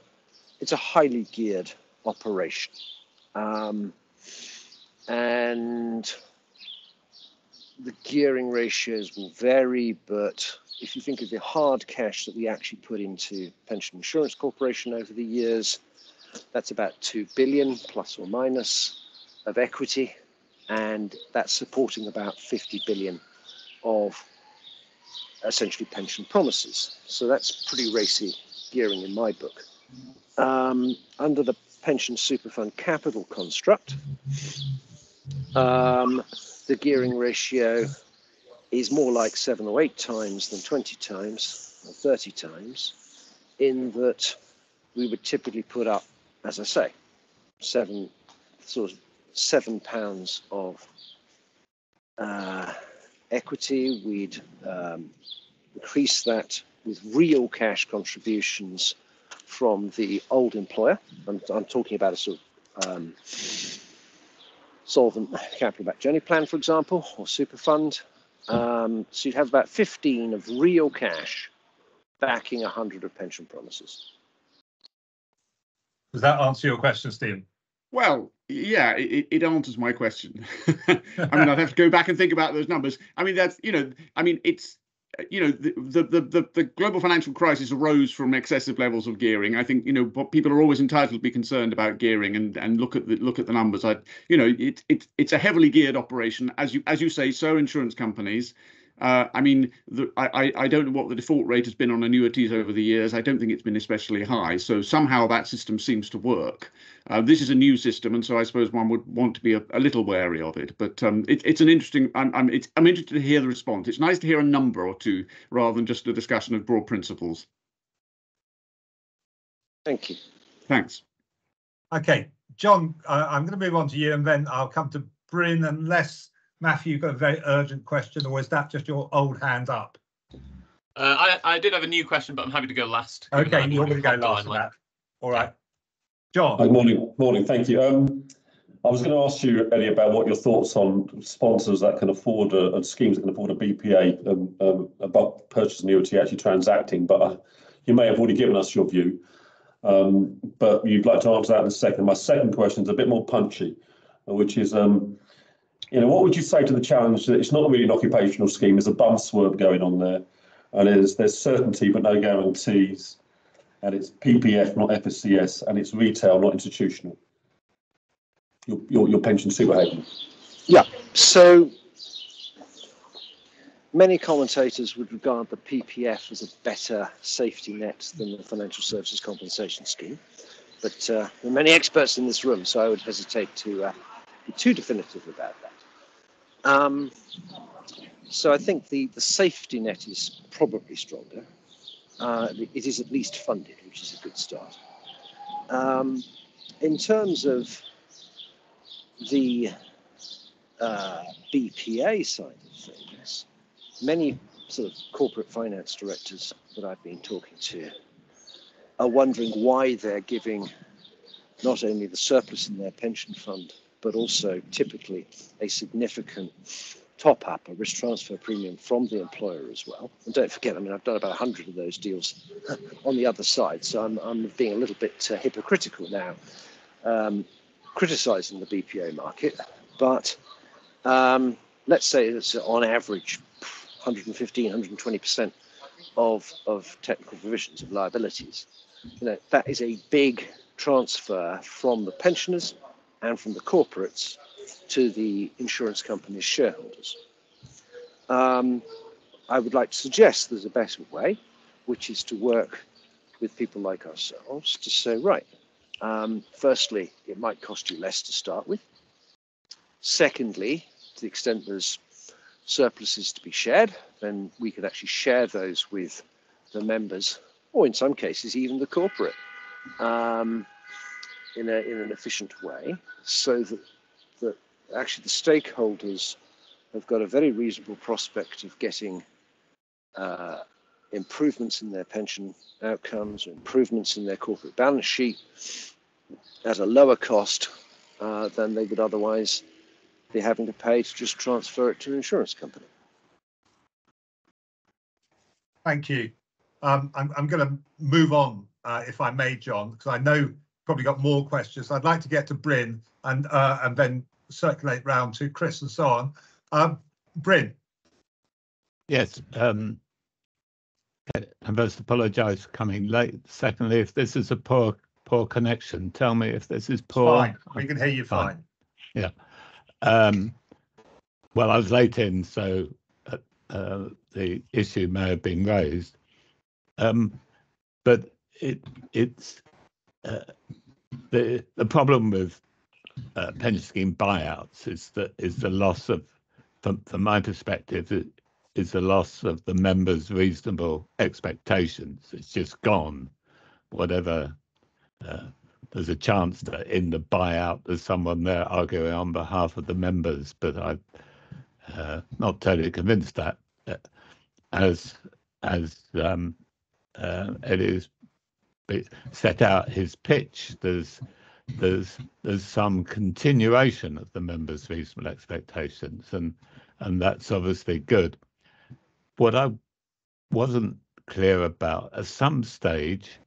it's a highly geared operation. Um, and the gearing ratios will vary but if you think of the hard cash that we actually put into Pension Insurance Corporation over the years, that's about 2 billion plus or minus of equity, and that's supporting about 50 billion of essentially pension promises. So that's pretty racy gearing in my book. Um, under the pension super fund capital construct, um, the gearing ratio is more like seven or eight times than 20 times or 30 times, in that we would typically put up, as I say, seven sort of seven pounds of uh, equity. We'd um, increase that with real cash contributions from the old employer. I'm, I'm talking about a sort of um, solvent capital back journey plan, for example, or super fund. Um, so you'd have about 15 of real cash backing 100 of pension promises. Does that answer your question, Stephen? Well, yeah, it, it answers my question. I mean, I'd have to go back and think about those numbers. I mean, that's, you know, I mean, it's, you know, the, the, the, the, global financial crisis arose from excessive levels of gearing. I think, you know, people are always entitled to be concerned about gearing and, and look at the look at the numbers. I, you know, it, it, it's a heavily geared operation, as you as you say. So insurance companies. Uh, I mean, the, I, I don't know what the default rate has been on annuities over the years. I don't think it's been especially high. So somehow that system seems to work. Uh, this is a new system, and so I suppose one would want to be a, a little wary of it. But um, it, it's an interesting. I'm I'm, I'm interested to hear the response. It's nice to hear a number or two rather than just a discussion of broad principles. Thank you. Thanks. Okay, John, uh, I'm going to move on to you, and then I'll come to Bryn unless Matthew, you've got a very urgent question, or is that just your old hand up? Uh, I, I did have a new question, but I'm happy to go last. Okay, you're going to go last on that. All right. John. Good morning. Morning. Thank you. Um, I was going to ask you, Edi, about what your thoughts on sponsors that can afford a, and schemes that can afford a BPA um, um, about purchase annuity actually transacting, but uh, you may have already given us your view. Um, but you'd like to answer that in a second. My second question is a bit more punchy, which is um, you know, what would you say to the challenge that it's not really an occupational scheme, there's a buzzword going on there, and there's there's certainty but no guarantees, and it's PPF not FSCS, and it's retail not institutional. your, your, your pension super haven? So many commentators would regard the PPF as a better safety net than the Financial Services Compensation Scheme. But uh, there are many experts in this room, so I would hesitate to uh, be too definitive about that. Um, so I think the, the safety net is probably stronger. Uh, it is at least funded, which is a good start. Um, in terms of the uh, BPA side of things, many sort of corporate finance directors that I've been talking to are wondering why they're giving not only the surplus in their pension fund, but also typically a significant top up, a risk transfer premium from the employer as well. And don't forget, I mean, I've done about 100 of those deals on the other side, so I'm, I'm being a little bit uh, hypocritical now, um, criticizing the BPO market. But um, let's say it's on average 115, 120% of, of technical provisions of liabilities. You know, that is a big transfer from the pensioners and from the corporates to the insurance company's shareholders. Um, I would like to suggest there's a better way, which is to work with people like ourselves to say, right, um, firstly, it might cost you less to start with. Secondly, to the extent there's surpluses to be shared, then we can actually share those with the members, or in some cases, even the corporate, um, in, a, in an efficient way, so that, that actually the stakeholders have got a very reasonable prospect of getting uh, improvements in their pension outcomes, improvements in their corporate balance sheet at a lower cost uh, than they would otherwise be having to pay to just transfer it to an insurance company. Thank you. Um, I'm, I'm going to move on, uh, if I may, John, because I know probably got more questions. I'd like to get to Bryn and uh, and then circulate round to Chris and so on. Um, Bryn, Yes, um, I must apologise for coming late. Secondly, if this is a poor poor connection, tell me if this is poor. fine. We can hear you fine. Fine. Um, well, I was late in, so uh, uh, the issue may have been raised. Um, but it it's the the problem with uh, pension scheme buyouts is that is the loss of, from, from my perspective, is the loss of the members' reasonable expectations. It's just gone. Whatever uh, there's a chance that in the buyout there's someone there arguing on behalf of the members, but I'm uh, not totally convinced that uh, as as um, uh, it is set out his pitch, there's there's there's some continuation of the members' reasonable expectations, and and that's obviously good. What I wasn't clear about at some stage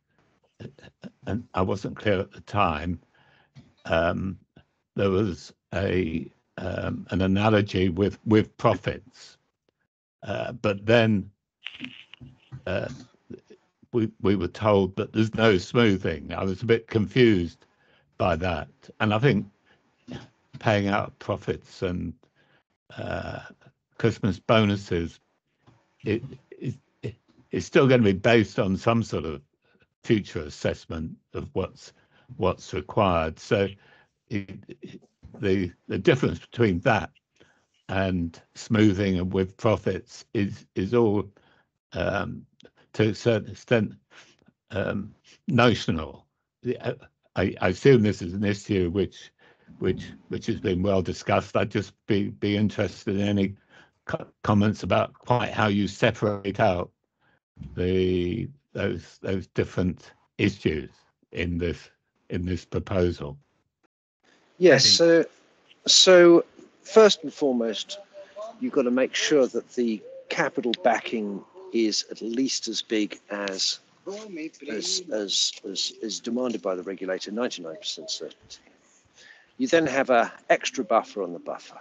and I wasn't clear at the time, um, there was a um, an analogy with with profits, uh, but then uh, we we were told that there's no smoothing. I was a bit confused by that, and I think paying out profits and uh, Christmas bonuses, it, it, it it's still going to be based on some sort of future assessment of what's what's required. So it, the the difference between that and smoothing and with profits is is all um, to a certain extent um, notional. I, I assume this is an issue which which which has been well discussed. I'd just be be interested in any co comments about quite how you separate out the those those different issues in this in this proposal? Yes. So, so first and foremost, you've got to make sure that the capital backing is at least as big as as as as, as demanded by the regulator, 99% certainty. You then have a extra buffer on the buffer.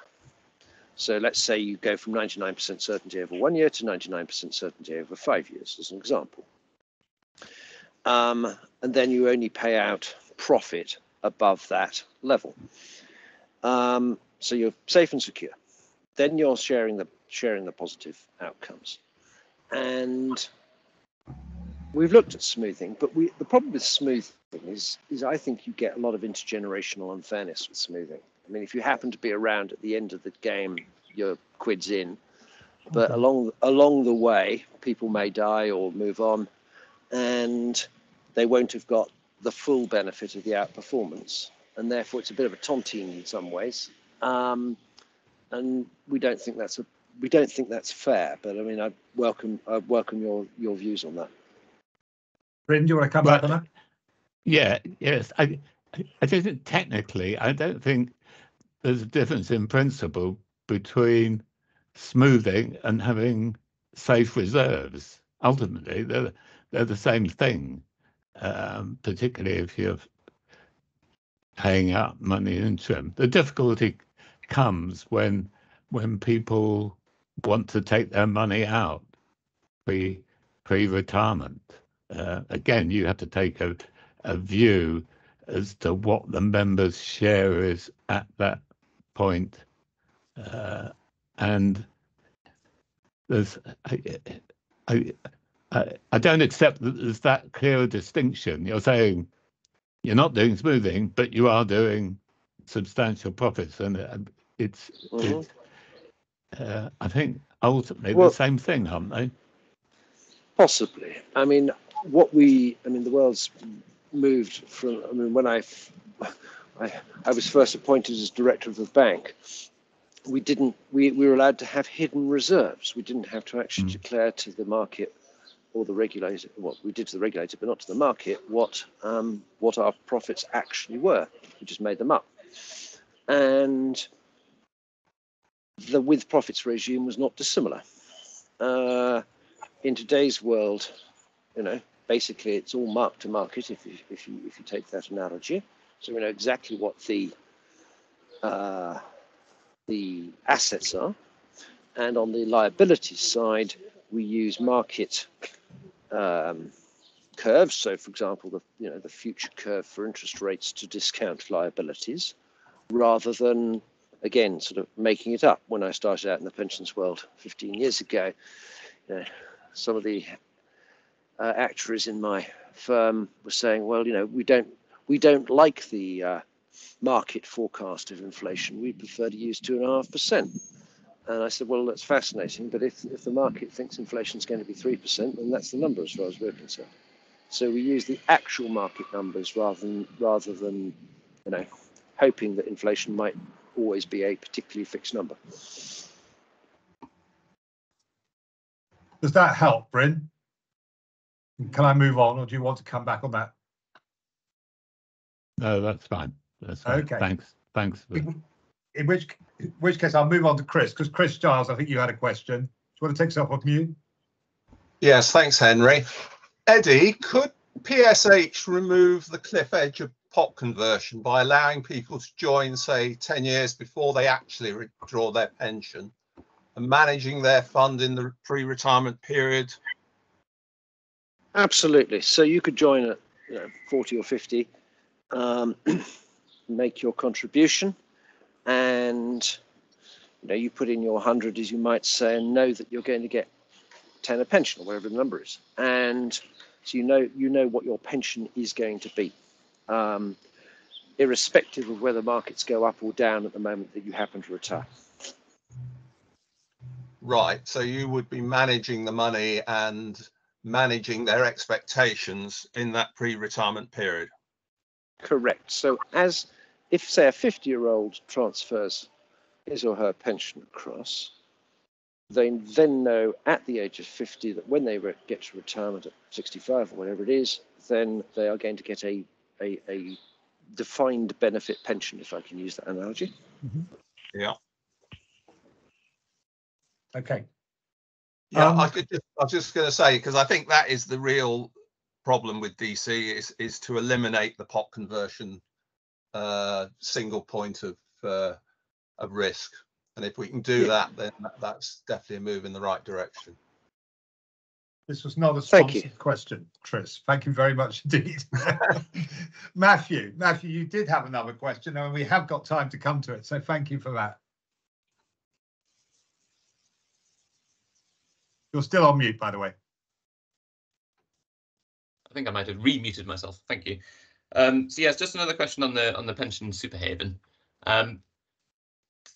So let's say you go from 99% certainty over one year to 99% certainty over five years, as an example um, and then you only pay out profit above that level. Um, so you're safe and secure. Then you're sharing the sharing the positive outcomes, and we've looked at smoothing, but we the problem with smoothing is is I think you get a lot of intergenerational unfairness with smoothing. I mean, if you happen to be around at the end of the game, your quid's in, but along along the way, people may die or move on, and they won't have got the full benefit of the outperformance, and therefore it's a bit of a tontine in some ways. Um, and we don't think that's a we don't think that's fair. But I mean, I welcome I welcome your your views on that. Bryn, do you want to come back on that? Yeah, yes. I, I think technically, I don't think there's a difference in principle between smoothing and having safe reserves. Ultimately, they're they're the same thing. Um, particularly if you're paying out money interim. The difficulty comes when when people want to take their money out pre pre retirement. Uh, again, you have to take a, a view as to what the members' share is at that point. Uh, and there's I, I, I, I don't accept that there's that clear a distinction. You're saying you're not doing smoothing, but you are doing substantial profits, and uh, it's, Mhm. it's uh, I think ultimately Well- the same thing, haven't they? Possibly. I mean, what we, I mean, the world's moved from, I mean, when I, I, I was first appointed as director of the bank, we didn't, we, we were allowed to have hidden reserves. We didn't have to actually Mm. declare to the market or the regulator, well, we did to the regulator, but not to the market, what, um, what our profits actually were. We just made them up. And the with profits regime was not dissimilar. Uh, in today's world, you know, basically it's all mark to market if you if you if you take that analogy. So we know exactly what the uh, the assets are, and on the liability side, we use market um, curves. So, for example, the you know the future curve for interest rates to discount liabilities, rather than again sort of making it up. When I started out in the pensions world 15 years ago, you know, some of the uh, actuaries in my firm were saying, well, you know, we don't we don't like the uh, market forecast of inflation. We prefer to use two and a half percent. And I said, well, that's fascinating, but if if the market thinks inflation is going to be three percent, then that's the number as far as we're concerned. So we use the actual market numbers rather than rather than you know hoping that inflation might always be a particularly fixed number. Does that help, Bryn? Can I move on, or do you want to come back on that? No, that's fine. That's fine. Okay. Thanks. Thanks. For, In in which in which case, I'll move on to Chris because Chris Giles, I think you had a question. Do you want to take yourself off mute? Yes, thanks, Henry. Edi, could PSH remove the cliff edge of pot conversion by allowing people to join, say, 10 years before they actually withdraw their pension and managing their fund in the pre retirement period? Absolutely. So you could join at you know, 40 or 50, um, make your contribution, and you know you put in your 100, as you might say, and know that you're going to get 10 a pension or whatever the number is, and so you know you know what your pension is going to be, um, irrespective of whether markets go up or down at the moment that you happen to retire. Right. So you would be managing the money and managing their expectations in that pre retirement period. Correct. So, as if, say, a 50 year old transfers his or her pension across, they then know at the age of 50 that when they re- get to retirement at 65 or whatever it is, then they are going to get a, a, a defined benefit pension, if I can use that analogy. Yeah. Okay. Yeah, Um, I could just, I was just going to say because I think that is the real problem with DC is is to eliminate the pot conversion uh, single point of uh, of risk, and if we can do Yeah. that, then that's definitely a move in the right direction. This was not a sponsored question, Tris. Thank you very much indeed. Matthew, Matthew, you did have another question and we have got time to come to it. So thank you for that. You're still on mute, by the way. I think I might have remuted myself. Thank you. Um, so yes, just another question on the on the pension superhaven. Um,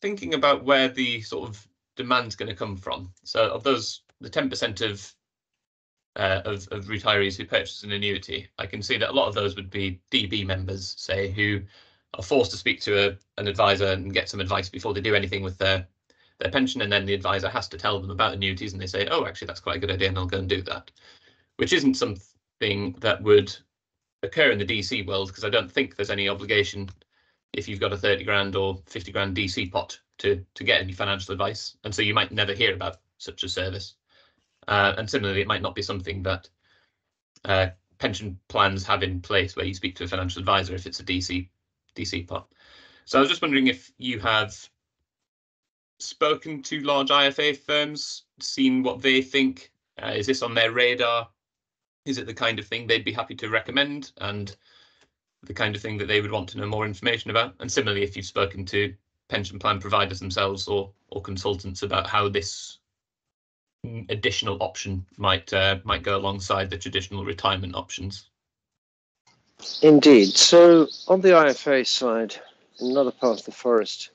thinking about where the sort of demand's going to come from. So of those, the 10% of, uh, of of retirees who purchase an annuity, I can see that a lot of those would be DB members, say, who are forced to speak to a, an advisor and get some advice before they do anything with their their pension, and then the advisor has to tell them about annuities, and they say, "Oh, actually, that's quite a good idea, and I'll go and do that," which isn't something that would occur in the DC world because I don't think there's any obligation if you've got a 30 grand or 50 grand DC pot to to get any financial advice, and so you might never hear about such a service. Uh, and similarly, it might not be something that uh, pension plans have in place where you speak to a financial advisor if it's a DC DC pot. So I was just wondering if you have spoken to large IFA firms, seen what they think. Uh, is this on their radar? Is it the kind of thing they'd be happy to recommend and the kind of thing that they would want to know more information about? And similarly, if you've spoken to pension plan providers themselves or or consultants about how this additional option might uh, might go alongside the traditional retirement options. Indeed. So on the IFA side, another part of the forest,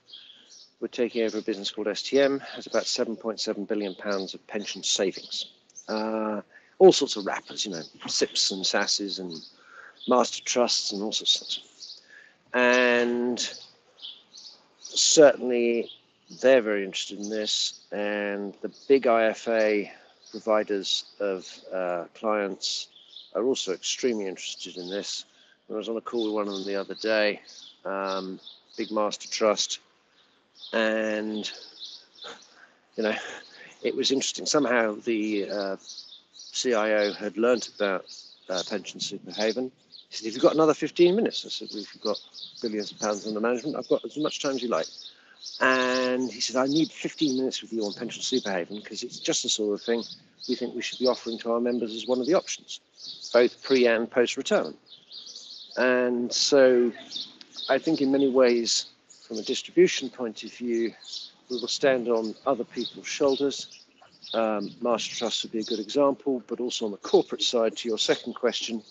we're taking over a business called STM, has about 7.7 billion pounds of pension savings. Uh, all sorts of wrappers, you know, SIPPs and SSASs and master trusts and all sorts of things. And certainly they're very interested in this. And the big IFA providers of uh, clients are also extremely interested in this. I was on a call with one of them the other day, um, big master trust, and you know, it was interesting. Somehow the uh, CIO had learnt about uh, pension superhaven. He said, "If you've got another 15 minutes," I said, well, "If you've got billions of pounds under management, I've got as much time as you like." And he said, "I need 15 minutes with you on pension superhaven because it's just the sort of thing we think we should be offering to our members as one of the options, both pre and post retirement." And so, I think in many ways, from a distribution point of view, we will stand on other people's shoulders. Um, Master Trust would be a good example, but also on the corporate side, to your second question,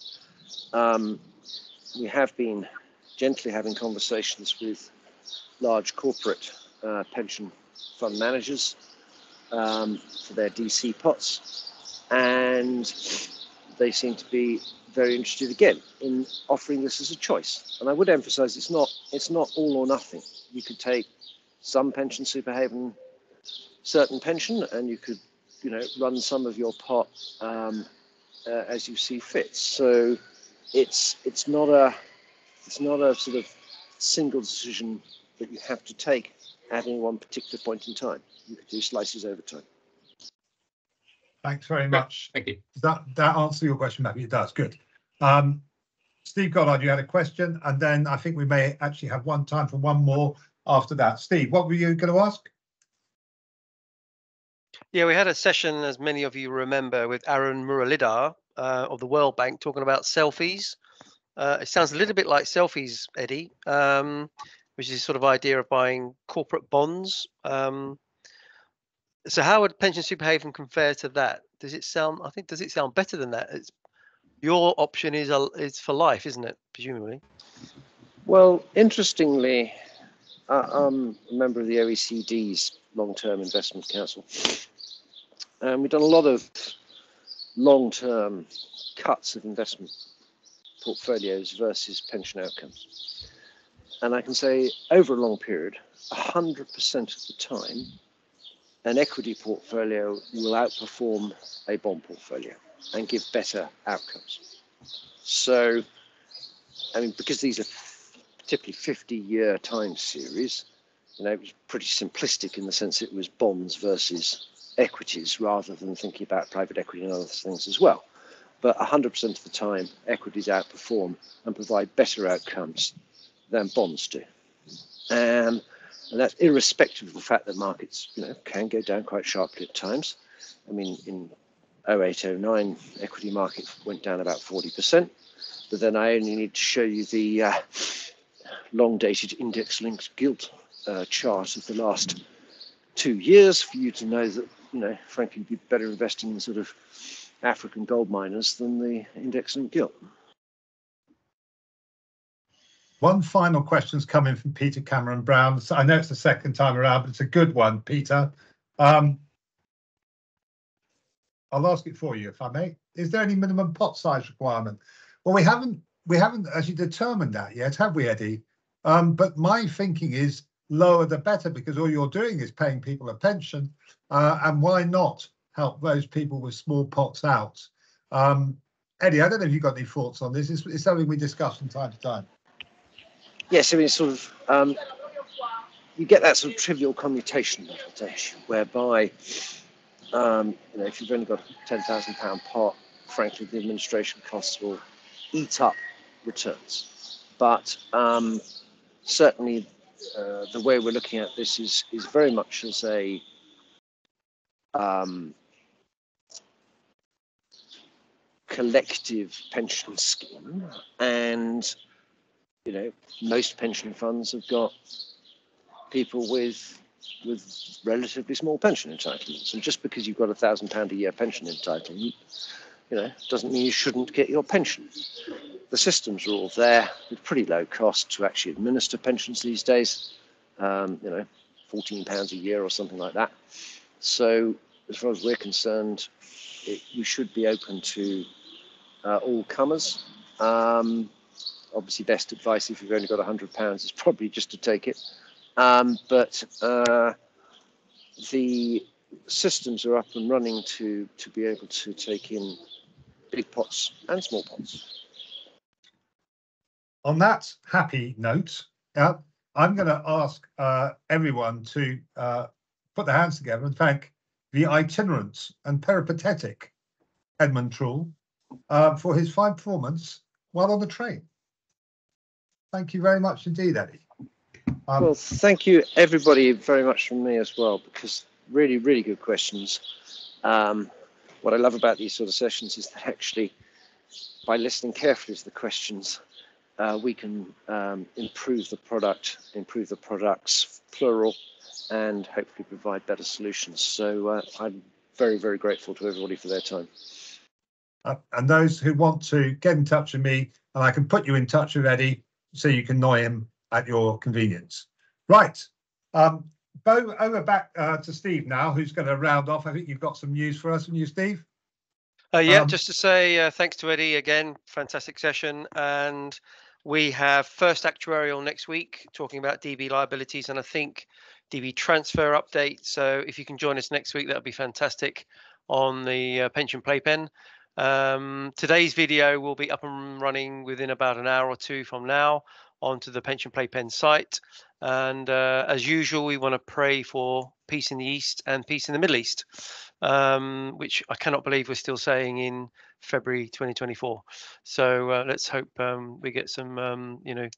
um, we have been gently having conversations with large corporate uh, pension fund managers um, for their DC pots, and they seem to be very interested again in offering this as a choice. And I would emphasize it's not it's not all or nothing. You could take some pension superhaven, certain pension, and you could you know run some of your pot um, uh, as you see fit. So it's it's not a it's not a sort of single decision that you have to take at any one particular point in time. You could do slices over time. Thanks very much. Thank you. Does that, that answer your question, Matthew? It does. Good. Um, Steve Goddard, you had a question, and then I think we may actually have one time for one more after that. Steve, what were you going to ask? Yeah, we had a session, as many of you remember, with Arun Muralidhar uh, of the World Bank talking about SeLFIES. Uh, it sounds a little bit like SeLFIES, Edi, um, which is sort of idea of buying corporate bonds. Um, so how would pension superhaven compare to that? Does it sound? I think does it sound better than that? It's, your option is a, is for life, isn't it? Presumably. Well, interestingly, uh, I'm a member of the OECD's Long-Term Investment Council, and we've done a lot of long-term cuts of investment portfolios versus pension outcomes. And I can say over a long period, 100% of the time, an equity portfolio will outperform a bond portfolio and give better outcomes. So, I mean, because these are typically 50 year time series, you know, it was pretty simplistic in the sense it was bonds versus equities rather than thinking about private equity and other things as well. But 100% of the time, equities outperform and provide better outcomes than bonds do. Um, and that's irrespective of the fact that markets, you know, can go down quite sharply at times. I mean, in 0809 equity market went down about 40%. But then I only need to show you the uh, long dated index linked gilt uh, chart of the last two years for you to know that, you know, frankly, you'd be better investing in sort of African gold miners than the index linked gilt. One final question's coming from Peter Cameron Brown. So I know it's the second time around, but it's a good one, Peter. Um, I'll ask it for you if I may. Is there any minimum pot size requirement? Well, we haven't we haven't actually determined that yet, have we, Edi? Um, but my thinking is lower the better because all you're doing is paying people a pension, uh, and why not help those people with small pots out? Um, Edi, I don't know if you've got any thoughts on this. It's, it's something we discuss from time to time. Yes, I mean, sort of, um, you get that sort of trivial commutation you, whereby, um, you know, if you've only got a ten thousand pound pot, frankly, the administration costs will eat up returns. But um, certainly, uh, the way we're looking at this is is very much as a um, collective pension scheme, and you know, most pension funds have got people with with relatively small pension entitlements, and just because you've got a thousand pound a year pension entitlement, you know, doesn't mean you shouldn't get your pension. The systems are all there with pretty low cost to actually administer pensions these days. Um, you know, fourteen pounds a year or something like that. So, as far as we're concerned, it, we should be open to uh, all comers. Um, obviously best advice if you've only got 100 pounds is probably just to take it um, but uh, the systems are up and running to to be able to take in big pots and small pots On that happy note, uh, I'm going to ask uh, everyone to uh, put their hands together and thank the itinerant and peripatetic Edmund Truell uh, for his fine performance while on the train. Thank you very much indeed, Edi. Um, well thank you everybody very much from me as well because really really good questions. Um, what i love about these sort of sessions is that actually by listening carefully to the questions uh, we can um, improve the product improve the products plural and hopefully provide better solutions. So uh, i'm very very grateful to everybody for their time. Uh, and those who want to get in touch with me, and I can put you in touch with Edi so you can know him at your convenience. Right. Um, Bo, over back uh, to Steve now, who's going to round off. I think you've got some news for us, haven't you, Steve? Uh, yeah, Um, just to say uh, thanks to Edi again, fantastic session. And we have first actuarial next week talking about DB liabilities and I think DB transfer update. So if you can join us next week, that'll be fantastic on the uh, pension playpen. Um, today's video will be up and running within about an hour or two from now onto the pension playpen site. And uh, as usual, we want to pray for peace in the East and peace in the Middle East, um, which I cannot believe we're still saying in February 2024. So uh, let's hope um, we get some, um, you know,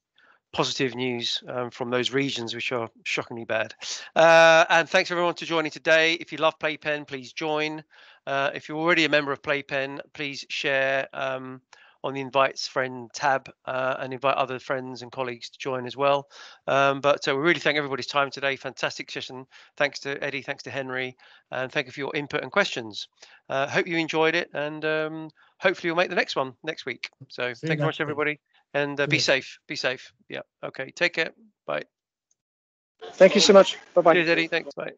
positive news um, from those regions which are shockingly bad. Uh, and thanks everyone to joining today. If you love Playpen, please join. Uh, if you're already a member of Playpen, please share um, on the invites friend tab uh, and invite other friends and colleagues to join as well. Um, but uh, we really thank everybody's time today. Fantastic session. Thanks to Edi, thanks to Henry, and thank you for your input and questions. Uh, hope you enjoyed it, and um, hopefully you'll make the next one next week. So See thank you very much, everybody, and uh, be safe. Be safe. Yeah. Okay. Take care. Bye. thank you so much bye bye Cheers, Edi. Thanks. Bye.